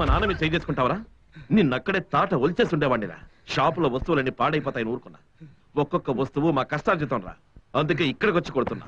ప్రాణమే చేయి చేసుకుంటావరా? నిన్నక్కడే తాట ఒలిచేసి షాపులో వస్తువులన్నీ పాడైపోతాయని ఊరుకున్నా. ఒక్కొక్క వస్తువు మా కష్టార్జితం రా అందుకే ఇక్కడికి వచ్చి కొడుతున్నా.